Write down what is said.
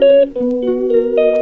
Música